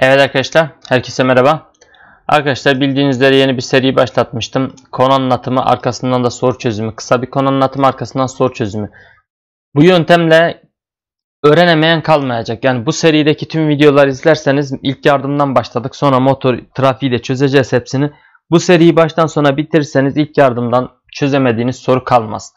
Evet arkadaşlar, herkese merhaba. Arkadaşlar bildiğiniz üzere yeni bir seri başlatmıştım. Konu anlatımı, arkasından da soru çözümü. Kısa bir konu anlatımı, arkasından soru çözümü. Bu yöntemle öğrenemeyen kalmayacak. Yani bu serideki tüm videoları izlerseniz ilk yardımdan başladık. Sonra motor, trafiği de çözeceğiz hepsini. Bu seriyi baştan sona bitirirseniz ilk yardımdan çözemediğiniz soru kalmaz.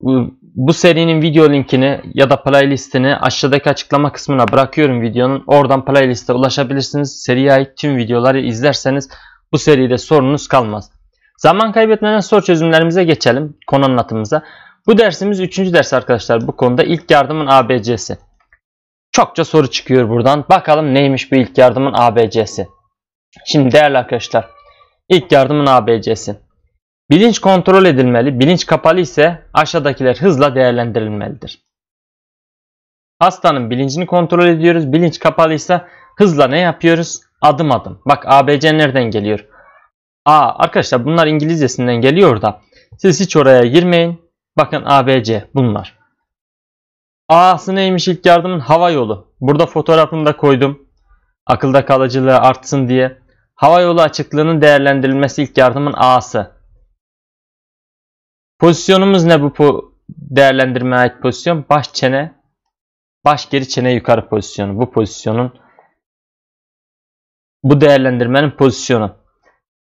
Bu, serinin video linkini ya da playlistini aşağıdaki açıklama kısmına bırakıyorum videonun. Oradan playliste ulaşabilirsiniz. Seriye ait tüm videoları izlerseniz bu seride sorunuz kalmaz. Zaman kaybetmeden soru çözümlerimize geçelim. Konu anlatımıza. Bu dersimiz 3. ders arkadaşlar bu konuda ilk yardımın ABC'si. Çokça soru çıkıyor buradan. Bakalım neymiş bu ilk yardımın ABC'si. Şimdi değerli arkadaşlar ilk yardımın ABC'si. Bilinç kontrol edilmeli. Bilinç kapalı ise aşağıdakiler hızla değerlendirilmelidir. Hastanın bilincini kontrol ediyoruz. Bilinç kapalı ise hızla ne yapıyoruz? Adım adım. Bak ABC nereden geliyor? A arkadaşlar bunlar İngilizcesinden geliyor da siz hiç oraya girmeyin. Bakın ABC bunlar. A'sı neymiş ilk yardımın? Hava yolu. Burada fotoğrafını da koydum. Akılda kalıcılığı artsın diye. Hava yolu açıklığının değerlendirilmesi ilk yardımın A'sı. Pozisyonumuz ne bu po değerlendirmeye ait pozisyon? Baş çene, baş geri çene yukarı pozisyonu. Bu pozisyonun bu değerlendirmenin pozisyonu.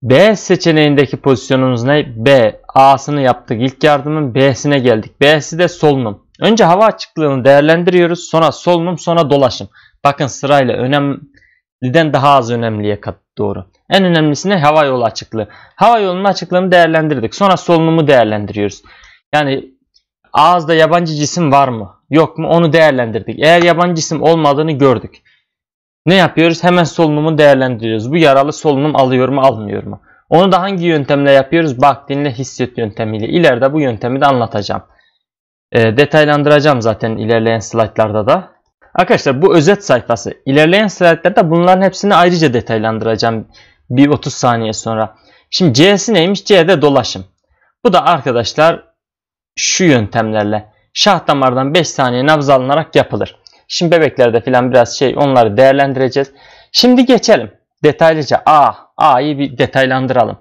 B seçeneğindeki pozisyonumuz ne? B. A'sını yaptık. İlk yardımın B'sine geldik. B'si de solunum. Önce hava açıklığını değerlendiriyoruz. Sonra solunum, sonra dolaşım. Bakın sırayla önemliden daha az önemliye kat doğru. En önemlisi ne? Hava yolu açıklığı. Hava yolunun açıklığını değerlendirdik. Sonra solunumu değerlendiriyoruz. Yani ağızda yabancı cisim var mı? Yok mu? Onu değerlendirdik. Eğer yabancı cisim olmadığını gördük. Ne yapıyoruz? Hemen solunumu değerlendiriyoruz. Bu yaralı solunum alıyor mu almıyor mu? Onu da hangi yöntemle yapıyoruz? Bak dinle hisset yöntemiyle. İleride bu yöntemi de anlatacağım. E, detaylandıracağım zaten ilerleyen slaytlarda da. Arkadaşlar bu özet sayfası. İlerleyen slaytlarda bunların hepsini ayrıca detaylandıracağım bir 30 saniye sonra. Şimdi C'si neymiş? C'de dolaşım. Bu da arkadaşlar şu yöntemlerle şah damardan 5 saniye nabız alınarak yapılır. Şimdi bebeklerde filan biraz şey onları değerlendireceğiz. Şimdi geçelim detaylıca A. A'yı bir detaylandıralım.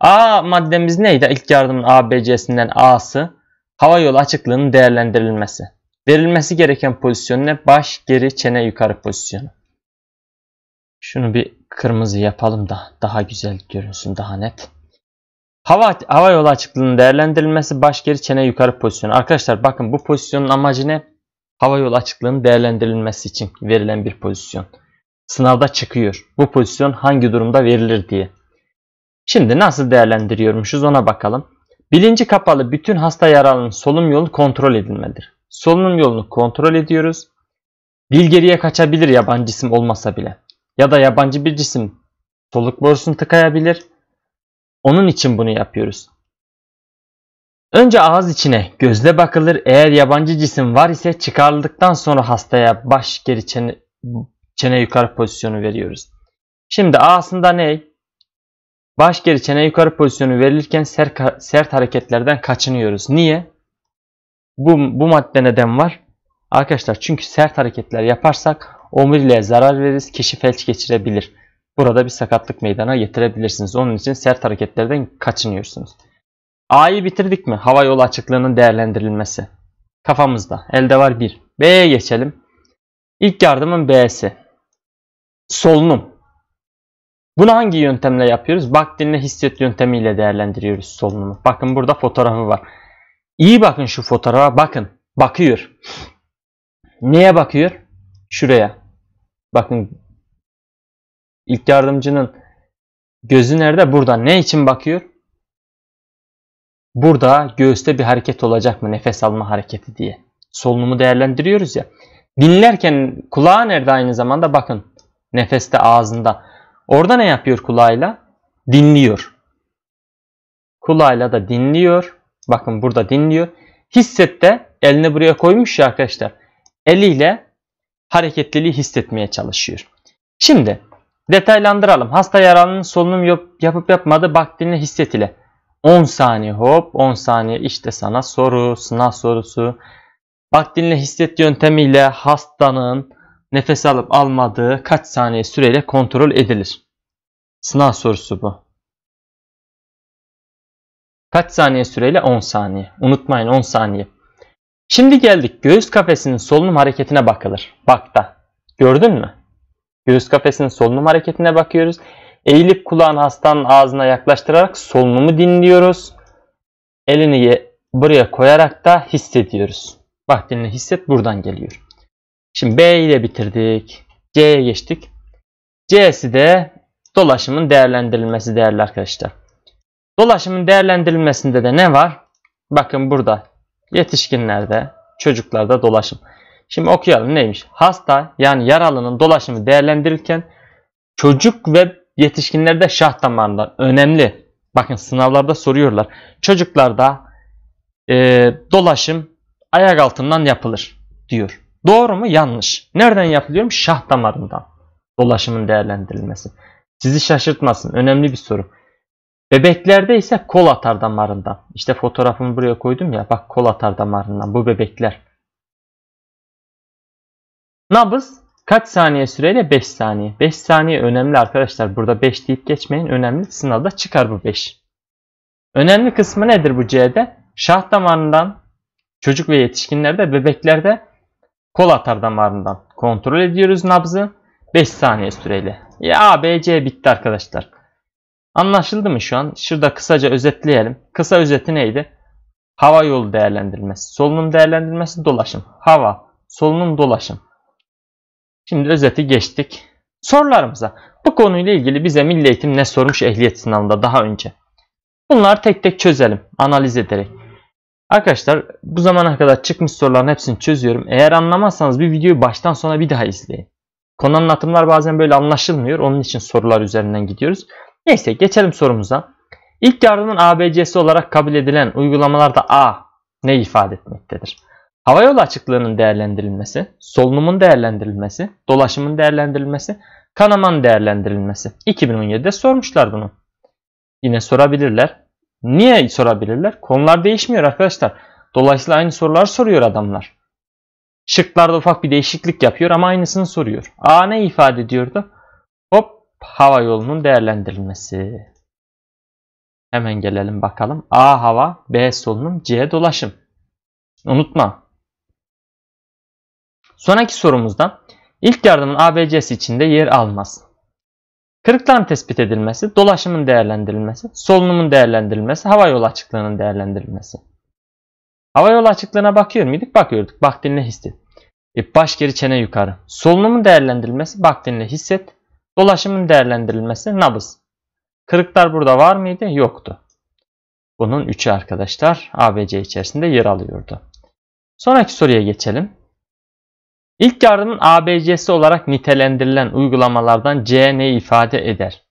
A maddemiz neydi? İlk yardımın ABC'sinden A'sı hava yolu açıklığının değerlendirilmesi. Verilmesi gereken pozisyon ne? Baş, geri, çene, yukarı pozisyonu. Şunu bir kırmızı yapalım da daha güzel görünsün, daha net. Hava, hava yolu açıklığının değerlendirilmesi baş, geri, çene, yukarı pozisyonu. Arkadaşlar bakın bu pozisyonun amacı ne? Hava yolu açıklığının değerlendirilmesi için verilen bir pozisyon. Sınavda çıkıyor. Bu pozisyon hangi durumda verilir diye. Şimdi nasıl değerlendiriyormuşuz ona bakalım. Bilinci kapalı bütün hasta yaralının solunum yolu kontrol edilmelidir. Solunum yolunu kontrol ediyoruz. Dil geriye kaçabilir yabancı cisim olmasa bile. Ya da yabancı bir cisim soluk borusunu tıkayabilir. Onun için bunu yapıyoruz. Önce ağız içine gözle bakılır. Eğer yabancı cisim var ise çıkarıldıktan sonra hastaya baş geri çene, çene yukarı pozisyonu veriyoruz. Şimdi ağzında ne? Baş geri çene yukarı pozisyonu verilirken sert, sert hareketlerden kaçınıyoruz. Niye? Bu, bu madde neden var? Arkadaşlar çünkü sert hareketler yaparsak omuriliğe zarar veririz. Kişi felç geçirebilir. Burada bir sakatlık meydana getirebilirsiniz. Onun için sert hareketlerden kaçınıyorsunuz. A'yı bitirdik mi? Hava yolu açıklığının değerlendirilmesi. Kafamızda. Elde var 1. B'ye geçelim. İlk yardımın B'si. Solunum. Bunu hangi yöntemle yapıyoruz? Bak dinle hisset yöntemiyle değerlendiriyoruz solunumu. Bakın burada fotoğrafı var. İyi bakın şu fotoğrafa bakın. Bakıyor. Neye bakıyor? Şuraya. Bakın ilk yardımcının gözü nerede? Burada. Ne için bakıyor? Burada göğüste bir hareket olacak mı? Nefes alma hareketi diye. Solunumu değerlendiriyoruz ya. Dinlerken kulağı nerede aynı zamanda? Bakın. Nefeste ağzında. Orada ne yapıyor kulağıyla? Dinliyor. Kulağıyla da dinliyor. Bakın burada dinliyor. Hisset de elini buraya koymuş ya arkadaşlar. Eliyle hareketliliği hissetmeye çalışıyor. Şimdi detaylandıralım. Hasta yaralının solunum yapıp yapmadı bak dinle hisset ile. 10 saniye hop 10 saniye işte sana soru sınav sorusu. Bak dinle hisset yöntemiyle hastanın nefes alıp almadığı kaç saniye süreyle kontrol edilir? Sınav sorusu bu. Kaç saniye süreyle? 10 saniye. Unutmayın 10 saniye. Şimdi geldik göğüs kafesinin solunum hareketine bakılır. Bak da. Gördün mü? Göğüs kafesinin solunum hareketine bakıyoruz. Eğilip kulağın hastanın ağzına yaklaştırarak solunumu dinliyoruz. Elini buraya koyarak da hissediyoruz. Bak dinle hisset buradan geliyor. Şimdi B ile bitirdik. C'ye geçtik. C'si de dolaşımın değerlendirilmesi değerli arkadaşlar. Dolaşımın değerlendirilmesinde de ne var? Bakın burada yetişkinlerde, çocuklarda dolaşım. Şimdi okuyalım neymiş? Hasta yani yaralının dolaşımı değerlendirirken çocuk ve yetişkinlerde şah damarından önemli. Bakın sınavlarda soruyorlar. Çocuklarda e, dolaşım ayak altından yapılır diyor. Doğru mu? Yanlış. Nereden yapılıyor? Şah damarından. Dolaşımın değerlendirilmesi. Sizi şaşırtmasın. Önemli bir soru. Bebeklerde ise kol atar damarından. İşte fotoğrafımı buraya koydum ya. Bak kol atar damarından. Bu bebekler. Nabız kaç saniye süreyle? 5 saniye. 5 saniye önemli arkadaşlar. Burada 5 deyip geçmeyin. Önemli. Sınavda çıkar bu 5. Önemli kısmı nedir bu C'de? Şah damarından çocuk ve yetişkinlerde, bebeklerde kol atar damarından kontrol ediyoruz nabzı. 5 saniye süreyle. Ya B, C bitti arkadaşlar. Anlaşıldı mı şu an? Şurada kısaca özetleyelim. Kısa özeti neydi? Hava yolu değerlendirmesi, solunum değerlendirmesi, dolaşım. Hava, solunum, dolaşım. Şimdi özeti geçtik. Sorularımıza. Bu konuyla ilgili bize Milli Eğitim ne sormuş ehliyet sınavında daha önce? Bunları tek tek çözelim analiz ederek. Arkadaşlar bu zamana kadar çıkmış soruların hepsini çözüyorum. Eğer anlamazsanız bir videoyu baştan sona bir daha izleyin. Konu anlatımlar bazen böyle anlaşılmıyor. Onun için sorular üzerinden gidiyoruz. Neyse geçelim sorumuza. İlk yardımın ABC'si olarak kabul edilen uygulamalarda A ne ifade etmektedir? Havayolu açıklığının değerlendirilmesi, solunumun değerlendirilmesi, dolaşımın değerlendirilmesi, kanamanın değerlendirilmesi. 2017'de sormuşlar bunu. Yine sorabilirler. Niye sorabilirler? Konular değişmiyor arkadaşlar. Dolayısıyla aynı sorular soruyor adamlar. Şıklarda ufak bir değişiklik yapıyor ama aynısını soruyor. A ne ifade ediyordu? Hava yolunun değerlendirilmesi. Hemen gelelim bakalım. A hava, B solunum, C dolaşım. Unutma. Sonraki sorumuzda ilk yardımın ABC'si içinde yer almaz. Kırıkların tespit edilmesi, dolaşımın değerlendirilmesi, solunumun değerlendirilmesi, hava yolu açıklığının değerlendirilmesi. Hava yolu açıklığına bakıyor muyduk? Bakıyorduk. Bak dinle hisset. E, baş geri çene yukarı. Solunumun değerlendirilmesi, bak dinle hisset. Dolaşımın değerlendirilmesi, nabız. Kırıklar burada var mıydı? Yoktu. Bunun üçü arkadaşlar ABC içerisinde yer alıyordu. Sonraki soruya geçelim. İlk yardımın ABC'si olarak nitelendirilen uygulamalardan C ne ifade eder?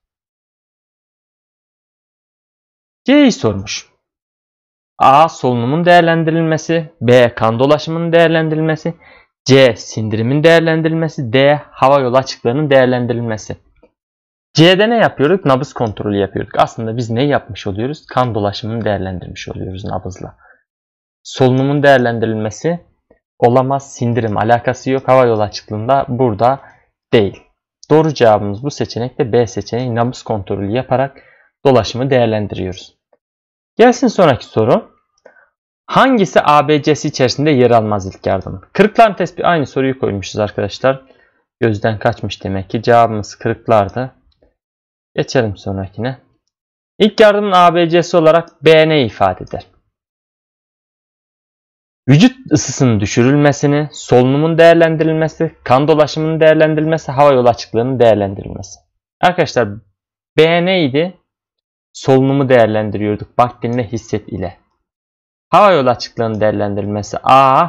C'yi sormuş. A. Solunumun değerlendirilmesi. B. Kan dolaşımının değerlendirilmesi. C. Sindirimin değerlendirilmesi. D. Hava yolu açıklarının değerlendirilmesi. C'de ne yapıyorduk? Nabız kontrolü yapıyorduk. Aslında biz ne yapmış oluyoruz? Kan dolaşımını değerlendirmiş oluyoruz nabızla. Solunumun değerlendirilmesi olamaz. Sindirim alakası yok. Hava yolu açıklığında burada değil. Doğru cevabımız bu seçenekte B seçeneği nabız kontrolü yaparak dolaşımı değerlendiriyoruz. Gelsin sonraki soru. Hangisi ABC'si içerisinde yer almaz ilk yardım? Kırıklar tespit aynı soruyu koymuşuz arkadaşlar. Gözden kaçmış demek ki. Cevabımız kırıklardı. Geçelim sonrakine. İlk yardımın ABC'si olarak B ne ifade eder? Vücut ısısının düşürülmesini, solunumun değerlendirilmesi, kan dolaşımının değerlendirilmesi, hava yolu açıklığının değerlendirilmesi. Arkadaşlar B neydi? Solunumu değerlendiriyorduk. Bak dinle hisset ile. Hava yolu açıklığının değerlendirilmesi A,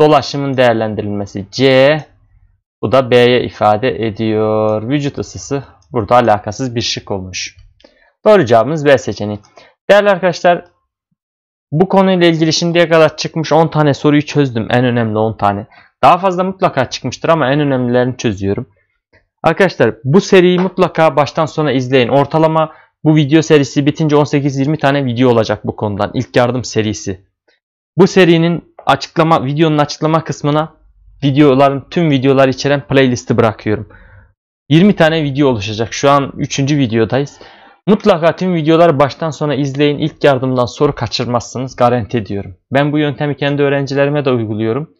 dolaşımın değerlendirilmesi C, bu da B'ye ifade ediyor. Vücut ısısı burada alakasız bir şık olmuş. Doğru cevabımız B seçeneği. Değerli arkadaşlar bu konuyla ilgili şimdiye kadar çıkmış 10 tane soruyu çözdüm. En önemli 10 tane. Daha fazla mutlaka çıkmıştır ama en önemlilerini çözüyorum. Arkadaşlar bu seriyi mutlaka baştan sona izleyin. Ortalama bu video serisi bitince 18-20 tane video olacak bu konudan. İlk yardım serisi. Bu serinin açıklama videonun açıklama kısmına videoların tüm videolar içeren playlisti bırakıyorum. 20 tane video oluşacak. Şu an 3. videodayız. Mutlaka tüm videoları baştan sona izleyin. İlk yardımdan soru kaçırmazsınız. Garanti ediyorum. Ben bu yöntemi kendi öğrencilerime de uyguluyorum.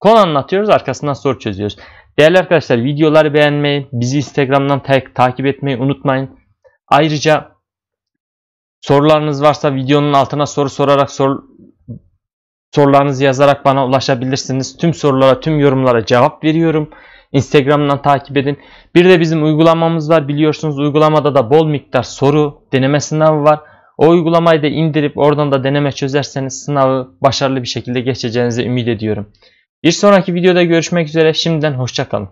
Konu anlatıyoruz. Arkasından soru çözüyoruz. Değerli arkadaşlar videoları beğenmeyi, bizi Instagram'dan ta takip etmeyi unutmayın. Ayrıca sorularınız varsa videonun altına soru sorarak sor sorularınızı yazarak bana ulaşabilirsiniz. Tüm sorulara, tüm yorumlara cevap veriyorum. Instagram'dan takip edin. Bir de bizim uygulamamız var. Biliyorsunuz uygulamada da bol miktar soru, deneme sınavı var. O uygulamayı da indirip oradan da deneme çözerseniz sınavı başarılı bir şekilde geçeceğinizi ümit ediyorum. Bir sonraki videoda görüşmek üzere. Şimdiden hoşçakalın.